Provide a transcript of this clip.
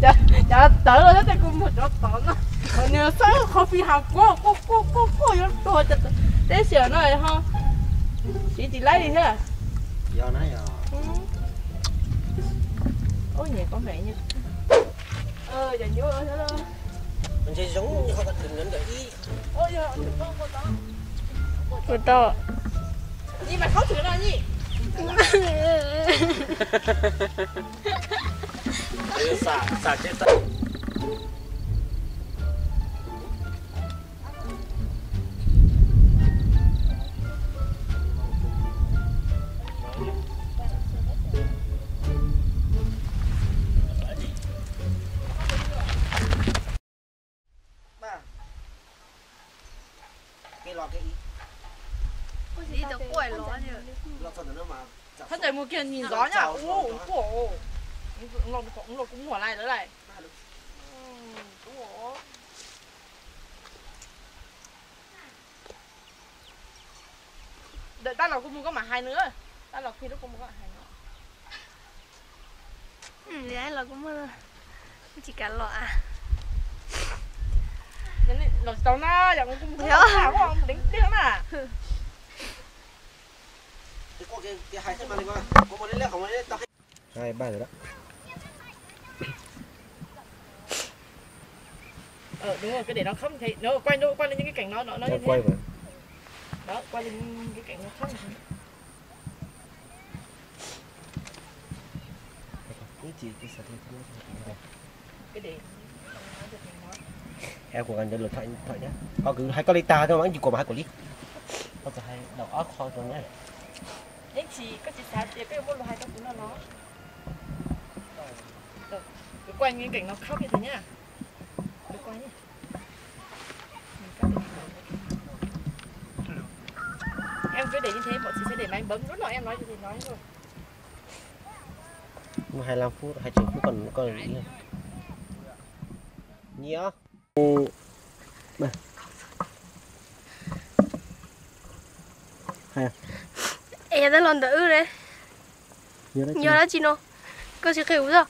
자, 자, 나로 해도 그 좋다. 아니, 쌀 커피 하고 꼭꼭꼭꼭 이런 또 하자. 대시야 너 하. chị chị lấy đi thế à? giờ nó giờ Ừ. Ôi nhẹ con mẹ như Ờ, giờ vô rồi thế đó mình sẽ giống như họ đã từng đến ý Ôi giờ, con con đó Cô to Nhi mày khó chịu nào Nhi xả xả 就撒就撒。你都怪老了，老早在那嘛，他在木间你老了，Ô, khổ Cũng cũng lột cũng mùa này. Nữa này Ừ, đúng rồi Đợi ta là cũng có mà hai nữa. Ta là khi nó cũng có mà hai nữa. Ừ, đấy là cũng mơ Chỉ cả lọ à. Nên là tao na, giờ cũng cũng Dạ. không không đánh tiếng có mà có không? Hai ba rồi đó Ờ đúng rồi, cái để nó không thấy Nó quay nó quay lên những cái cảnh nó nó nó như thế. quay mà Đó, quay lên cái cảnh nó thế cái gì cái sợi dây Cái để em của anh cho lượt thoại thoại nhé. Có cứ hai có ly ta thôi mà chỉ của mà hai của ly có cả hai đầu óc kho rồi nhé. Nhưng chỉ có chỉ xả tiền cái môn hai cái cũng là nó. Ờ, cứ quay những cảnh nó khóc như thế nhá Cứ quay nhá Mình cắt để- Em cứ để như thế, bọn chị sẽ để máy bấm. Lúc nào em nói gì thì nói rồi mà 25 phút 20 phút còn còn ý nhiều mà Ê, đã lần đỡ đấy nhiều đấy. Nhớ đã chị nó Có chị khỉu sao